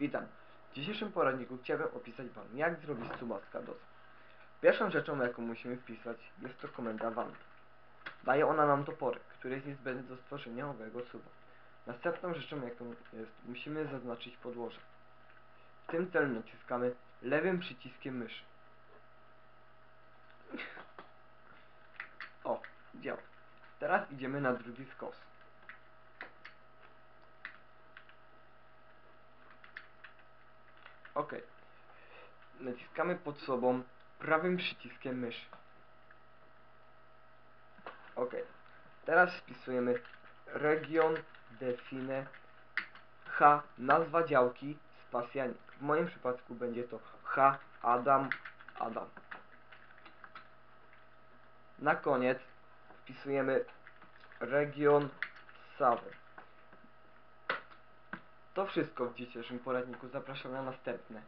Witam. W dzisiejszym poradniku chciałbym opisać Wam, jak zrobić suba z Kadosa. Pierwszą rzeczą, jaką musimy wpisać, jest to komenda want. Daje ona nam toporek, który jest niezbędny do stworzenia owego suba. Następną rzeczą, jaką jest, musimy zaznaczyć podłoże. W tym celu naciskamy lewym przyciskiem myszy. O, działa. Teraz idziemy na drugi skos. Ok. Naciskamy pod sobą prawym przyciskiem myszy. Ok. Teraz wpisujemy region define H nazwa działki spacjanik. W moim przypadku będzie to H Adam Adam. Na koniec wpisujemy region Save. To wszystko w dzisiejszym poradniku. Zapraszam na następne.